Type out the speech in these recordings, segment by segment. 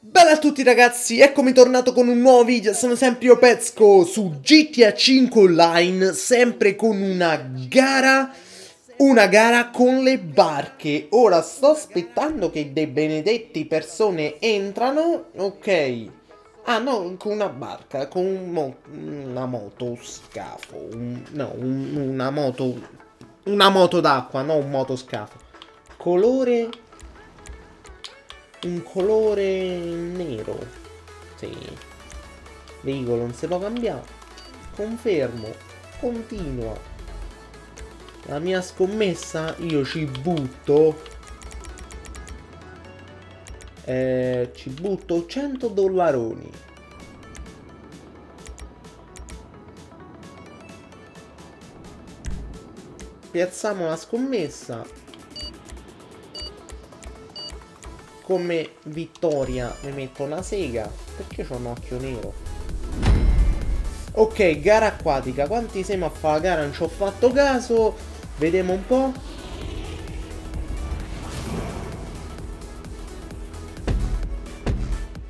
Bella a tutti ragazzi, eccomi tornato con un nuovo video, sono sempre io Pezco su GTA 5 Online, sempre con una gara, una gara con le barche. Ora sto aspettando che dei benedetti persone entrano, ok. Ah no, con una barca, con un mo una motoscafo, un, no, un, una moto, una moto d'acqua, no un motoscafo. Colore un colore nero. Sì. Veicolo non si può cambiare. Confermo. Continua. La mia scommessa io ci butto. Eh, ci butto 100 dollaroni. Piazziamo la scommessa come vittoria mi metto una sega perché ho un occhio nero. Ok gara acquatica. Quanti siamo a fare la gara? Non ci ho fatto caso. Vediamo un po'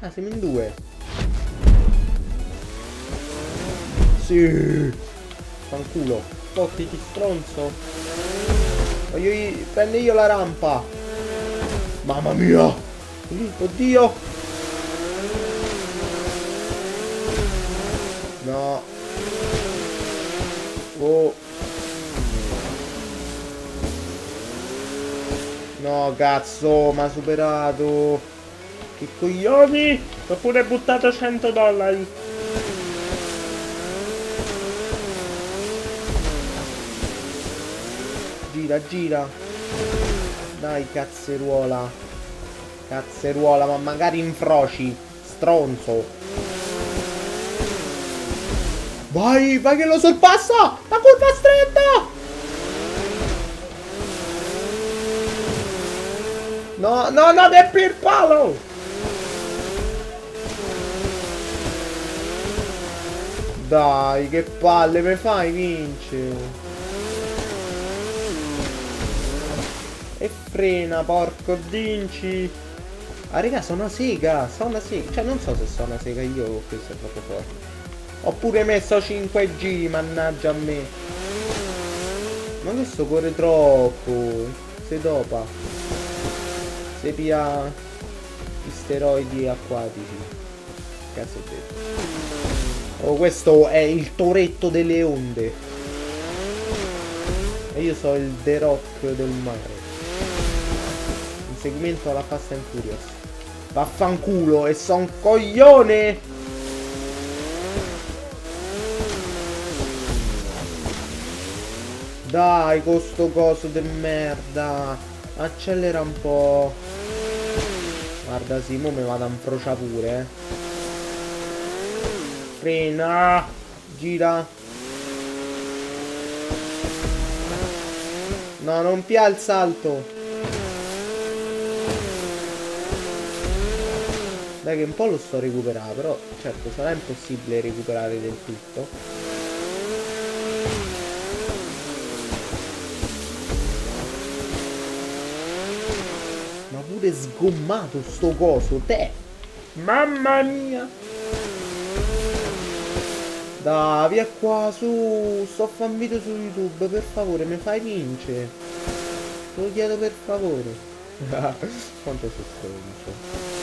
ah siamo in due. Sì. Fanculo. Totti ti stronzo. Voglio prende io la rampa. Mamma mia Oddio! No. Oh. No, cazzo, mi ha superato. Che coglioni! Ho pure buttato 100 dollari. Gira, gira. Dai, cazzeruola. Cazzeruola, ma magari infroci. Stronzo. Vai, vai che lo sorpassa! La curva stretta! No, no, no, è per palo! Dai, che palle, mi fai vincere? E frena, porco dinci! Ah raga sono una sega, sono una sega, cioè non so se sono una sega io o questo è proprio forte. Ho pure messo 5G, mannaggia a me. Ma questo corre troppo. Se dopa. Se pia gli steroidi acquatici. Cazzo detto. Oh, questo è il toretto delle onde. E io so il The Rock del mare. Un segmento alla Fast and Furious. Vaffanculo e son coglione! Dai, con sto coso di merda. Accelera un po'. Guarda, sì, mo me vado a infrociare pure, eh. Frena. Gira. No, non pia il salto. Dai che un po' lo sto recuperando, però certo sarà impossibile recuperare del tutto. Ma pure sgommato sto coso, te! Mamma mia! Dai, via qua, su, sto a fare un video su YouTube, per favore, mi fai vincere. Te lo chiedo per favore. Quanto sono stronzo.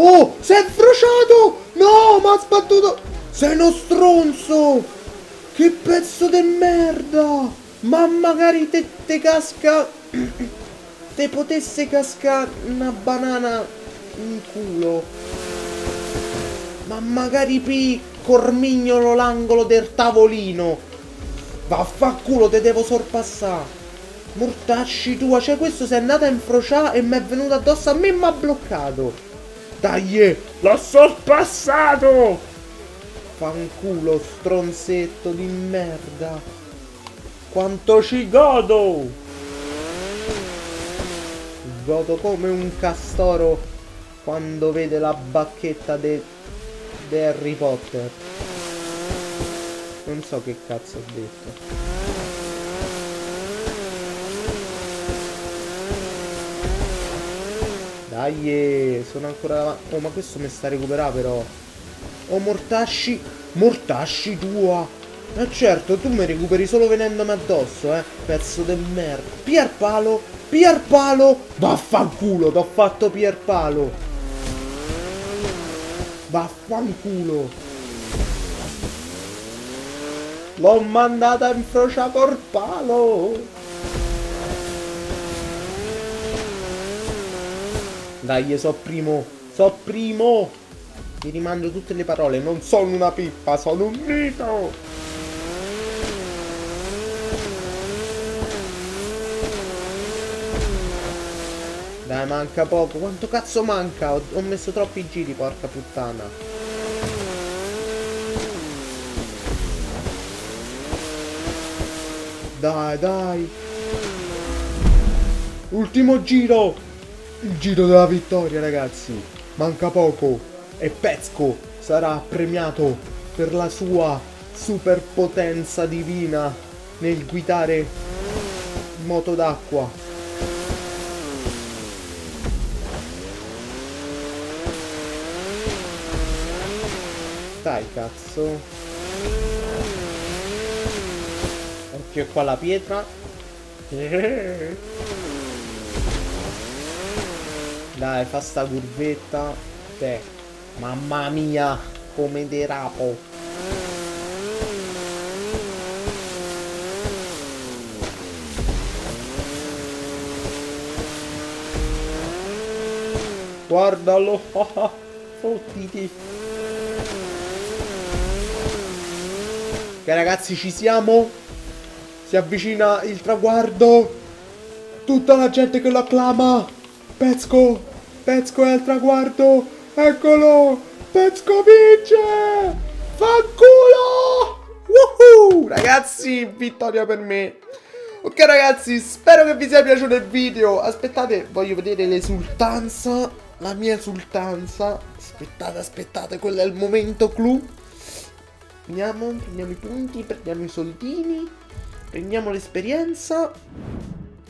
Oh, sei frociato! No, ma ha sbattuto! Sei uno stronzo! Che pezzo di merda! Ma magari te, te casca... te potesse cascare una banana in culo. Ma magari pi cormignolo l'angolo del tavolino. Vaffanculo, te devo sorpassare. Mortacci tua, cioè questo si è andato a infrociare e mi è venuto addosso a me e mi ha bloccato. Dai, l'ho sorpassato! Fanculo, stronzetto di merda. Quanto ci godo! Godo come un castoro quando vede la bacchetta di Harry Potter. Non so che cazzo ho detto. Dai, sono ancora davanti. Oh, ma questo mi sta a recuperare però. Oh, Mortasci. Mortasci tua. Ma eh, certo, tu mi recuperi solo venendomi addosso, eh. Pezzo di merda. Pierpalo. Pierpalo. Vaffanculo, t'ho fatto Pierpalo. Vaffanculo. L'ho mandata in frocia palo. Dai, so primo. So primo. Mi rimando tutte le parole. Non sono una pippa, sono un mito. Dai, manca poco. Quanto cazzo manca? Ho, ho messo troppi giri, porca puttana. Dai, dai. Ultimo giro. Il giro della vittoria, ragazzi. Manca poco. E Pezco sarà premiato per la sua superpotenza divina nel guidare moto d'acqua. Dai, cazzo. Occhio qua la pietra. Dai, fa sta curvetta. Te. Mamma mia, come derapo. Guardalo. Fottiti. Ok ragazzi, ci siamo. Si avvicina il traguardo. Tutta la gente che lo acclama. Pezco! Pezco è al traguardo! Eccolo! Pezco vince! Fanculo! Woohoo! Ragazzi, vittoria per me! Ok ragazzi, spero che vi sia piaciuto il video. Aspettate, voglio vedere l'esultanza. La mia esultanza. Aspettate, aspettate, quello è il momento clou. Andiamo, prendiamo i punti, prendiamo i soldini. Prendiamo l'esperienza.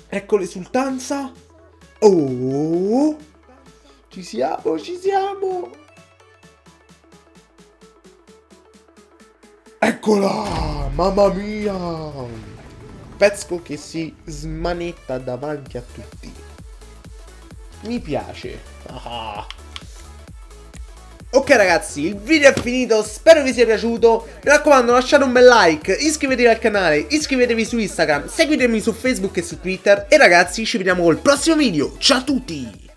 Ecco l'esultanza. Oh! Ci siamo, ci siamo! Eccola! Mamma mia! Pezco che si smanetta davanti a tutti. Mi piace. Ah. Ok ragazzi, il video è finito, spero vi sia piaciuto, mi raccomando lasciate un bel like, iscrivetevi al canale, iscrivetevi su Instagram, seguitemi su Facebook e su Twitter. E ragazzi ci vediamo col prossimo video, ciao a tutti!